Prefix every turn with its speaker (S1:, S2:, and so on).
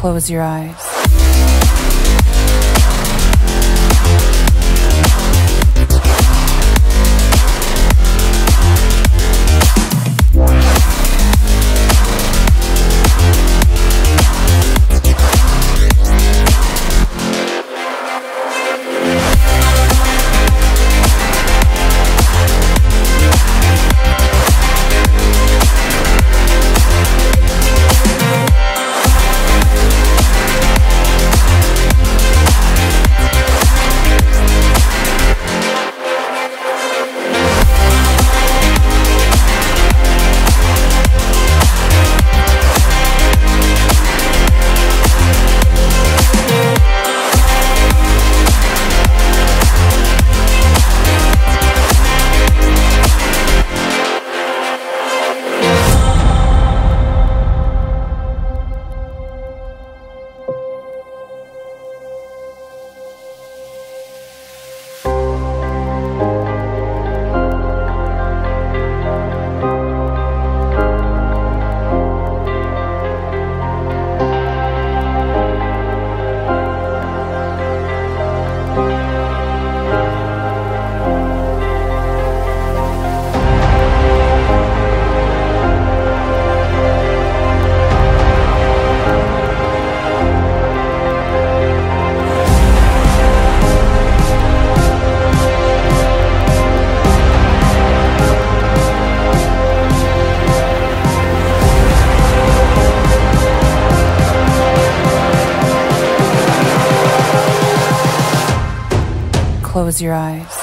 S1: Close your eyes. close your eyes.